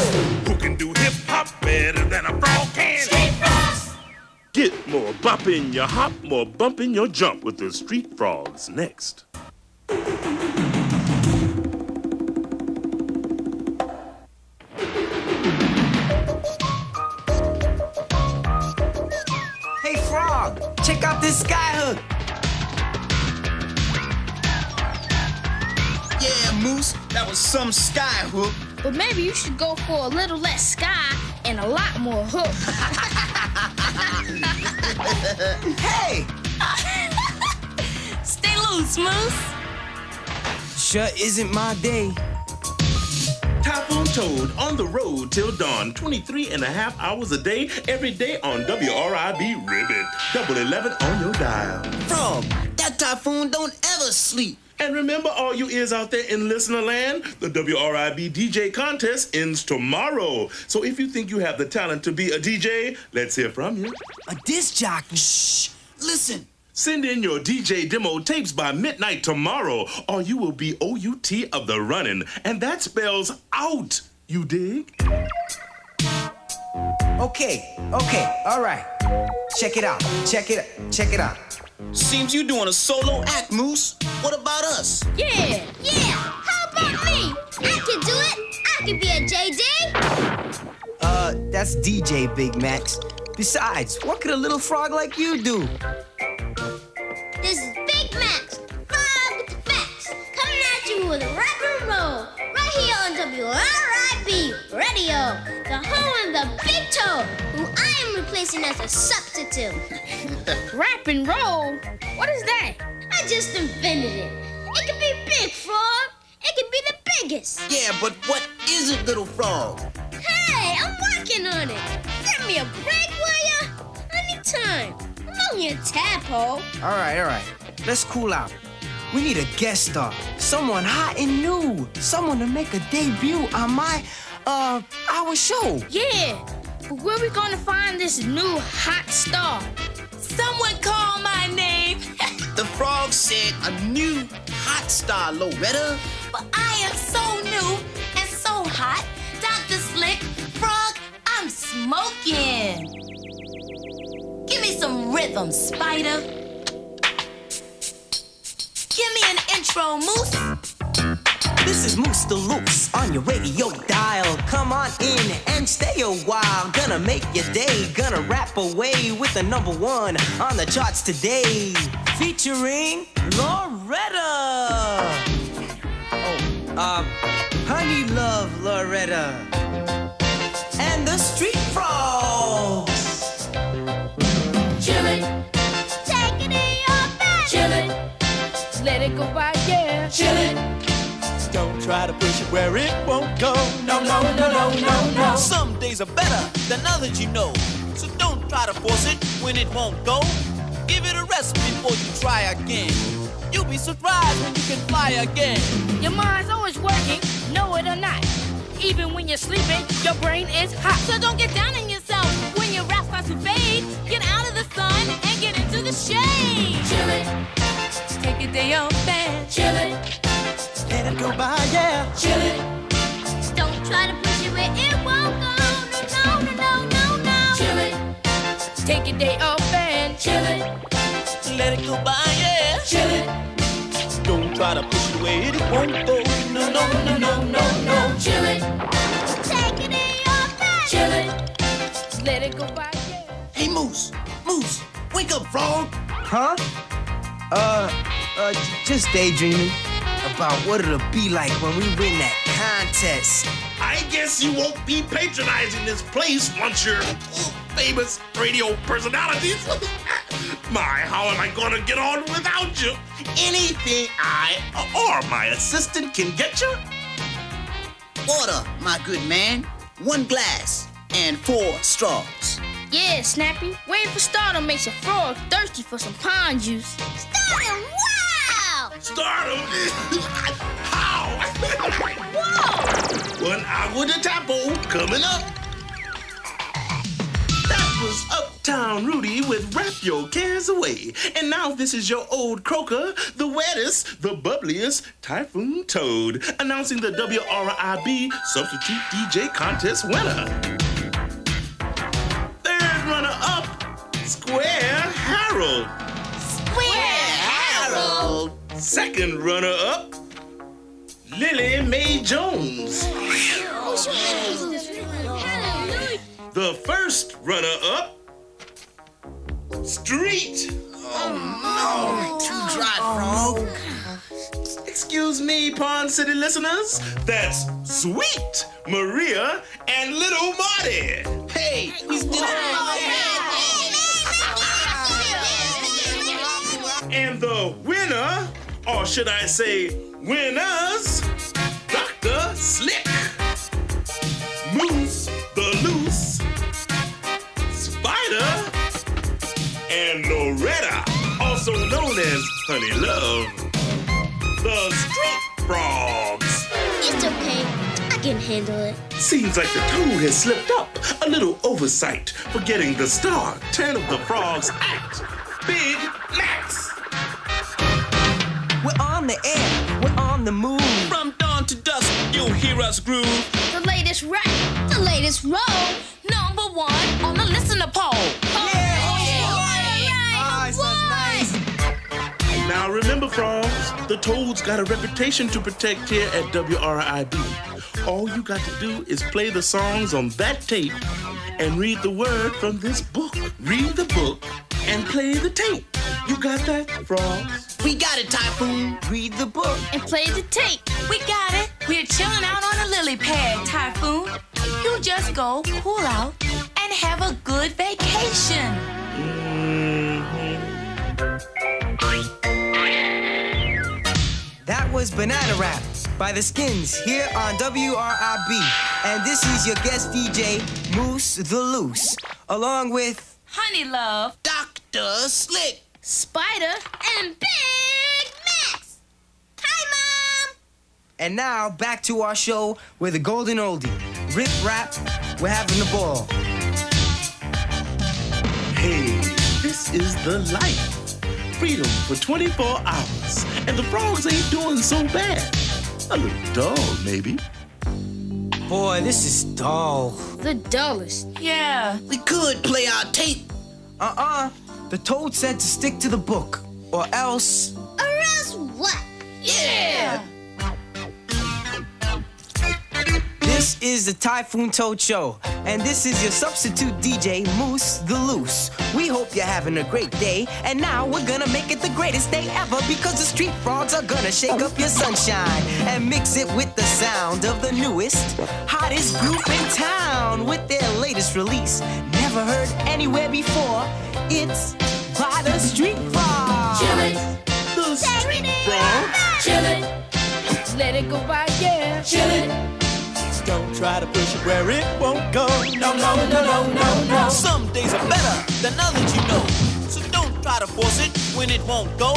Who can do hip hop better than a frog can? Street frogs! Get more bop in your hop, more bump in your jump with the Street Frogs next. Hey, Frog, check out this skyhook. Yeah, Moose, that was some skyhook. But maybe you should go for a little less sky and a lot more hook. Hey, Stay loose, Moose. sure isn't my day. Typhoon Toad on the road till dawn, 23 and a half hours a day, every day on WRIB Ribbit. Double 11 on your dial. Frog, that typhoon don't ever sleep. And remember, all you ears out there in listener land, the WRIB DJ contest ends tomorrow. So if you think you have the talent to be a DJ, let's hear from you. A disc jockey. Shh, listen. Send in your DJ demo tapes by midnight tomorrow, or you will be OUT of the running. And that spells out. You dig? Okay, okay, all right. Check it out. Check it. Check it out. Seems you doing a solo act, Moose. What about us? Yeah, yeah. How about me? I can do it. I can be a JD. Uh, that's DJ Big Max. Besides, what could a little frog like you do? This is Big Max, Frog with the facts, coming at you with a rock and roll, right here on WRIB The hoe and the Big Toe, who I am replacing as a substitute. Rap and roll? What is that? I just invented it. It could be Big Frog. It could be the biggest. Yeah, but what is it, little frog? Hey, I'm working on it. Give me a break, will ya? Anytime. I'm only a tadpole. All right, all right. Let's cool out. We need a guest star, someone hot and new, someone to make a debut on my, uh, our show. Yeah, but where we gonna find this new hot star? Someone call my name. The frog said a new hot star, Loretta. But I am so new and so hot. Dr. Slick, Frog, I'm smoking. Give me some rhythm, Spider. Give me an intro, Moose. This is Moose the Loose on your radio dial. Come on in and stay a while. Gonna make your day, gonna rap away with the number one on the charts today. Featuring Loretta. Oh, uh, Honey Love Loretta. And the Street Don't try to push it where it won't go. No, no, no, no, no, no. Some days are better than others, you know. So don't try to force it when it won't go. Give it a rest before you try again. You'll be surprised when you can fly again. Your mind's always working, know it or not. Even when you're sleeping, your brain is hot. So don't get down on yourself when your rap starts to fade. Get out of the sun and get into the shade. Chillin'. Take a day off and Chillin'. Let it go by, yeah. Chillin'. don't try to push it where it won't go. No, no, no, no, no, no. Chillin'. Take a day off and chill chillin'. Let it go by, yeah. Chill Chillin'. Don't try to push it where it won't go. No, no, no, no, no, no. Chill Chillin'. Take a day off and Chillin'. Let it go by, yeah. Hey, Moose, Moose, wake up, frog. Huh? Uh, uh, just daydreaming about what it'll be like when we win that contest. I guess you won't be patronizing this place once you're famous radio personalities. my, how am I gonna get on without you? Anything I or my assistant can get you? Order, my good man. One glass and four straws. Yeah, Snappy. Waiting for stardom makes a frog thirsty for some pond juice. Stardom? How? Whoa! One agua de tapo coming up. That was Uptown Rudy with Wrap Your Cares Away. And now this is your old croaker, the wettest, the bubbliest Typhoon Toad, announcing the WRIB Substitute DJ Contest winner. Third runner up, Square Harold. Square Harold. Second runner up, Lily Mae Jones. The first runner up, Street. Oh, no. Too dry, Frog. Excuse me, Pond City listeners. That's Sweet Maria and Little Marty. Hey, he's still And the winner, or should I say winners, Dr. Slick, Moose the Loose, Spider, and Loretta, also known as Honey Love, the Street Frogs. It's okay. I can handle it. Seems like the toad has slipped up. A little oversight, forgetting the star turn of the frogs act. Big Max. We're on the air, we're on the move. From dawn to dusk, you'll hear us groove. The latest rap, the latest roll. Number one on the listener poll. Yeah, oh yeah, number one. Now remember, frogs, the toad's got a reputation to protect here at WRIB. All you got to do is play the songs on that tape and read the word from this book. Read the book and play the tape. You got that, frogs? We got it, Typhoon. Read the book. And play the tape. We got it. We're chilling out on a lily pad, Typhoon. You just go cool out and have a good vacation. Mm-hmm. That was Banana Rap by The Skins here on WRIB. And this is your guest DJ, Moose the Loose, along with Honey Love. Dr. Slick. Spider and Big Max. Hi, Mom. And now back to our show with the golden oldie. Rip rap, we're having the ball. Hey, this is the life. Freedom for 24 hours. And the frogs ain't doing so bad. A little dull, maybe. Boy, this is dull. The dullest. Yeah. We could play our tape. Uh-uh. The toad said to stick to the book, or else. Or else what? Yeah. This is the Typhoon Toad Show, and this is your substitute DJ, Moose the Loose. We hope you're having a great day, and now we're gonna make it the greatest day ever because the street frogs are gonna shake up your sunshine and mix it with the sound of the newest, hottest group in town with their latest release. Never heard anywhere before. It's by the street frogs. The street frogs. Chillin'. Let it go by, yeah. Chillin'. Don't try to push it where it won't go. No, no, no, no, no, no. Some days are better than others, you know. So don't try to force it when it won't go.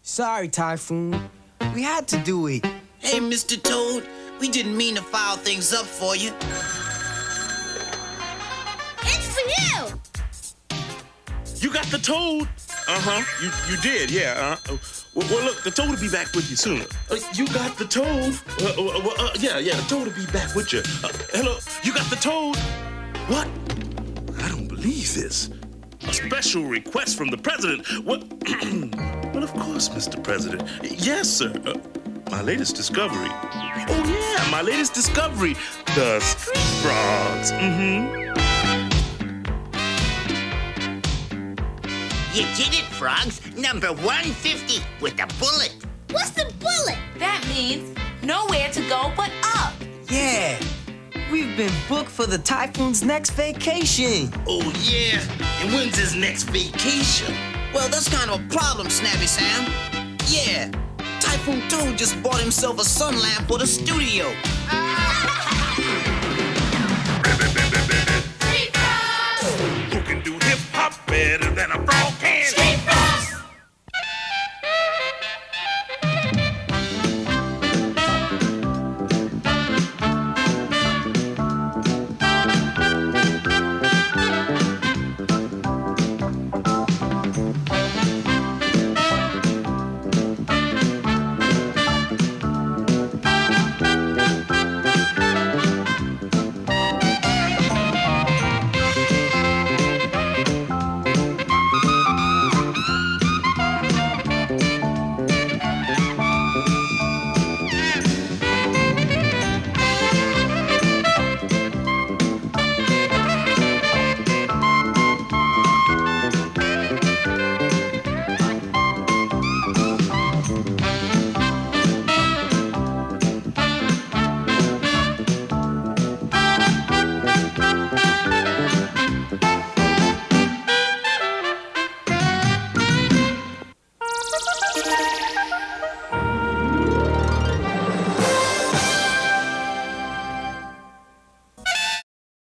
Sorry, Typhoon. We had to do it. Hey, Mr. Toad, we didn't mean to foul things up for you. Got the toad? Uh-huh. You you did, yeah. Uh, well, well, look, the toad will be back with you soon. Uh, you got the toad? Uh, uh, well, uh, yeah, yeah, the toad will be back with you. Uh, hello, you got the toad? What? I don't believe this. A special request from the president. What? well, of course, Mr. President. Yes, sir. Uh, my latest discovery. Oh yeah, my latest discovery. The street frogs. Mm-hmm. You did it, frogs. Number 150 with a bullet. What's the bullet? That means nowhere to go but up. Yeah. We've been booked for the Typhoon's next vacation. Oh yeah. And when's his next vacation? Well, that's kind of a problem, Snappy Sam. Yeah, Typhoon Toad just bought himself a sun lamp for the studio.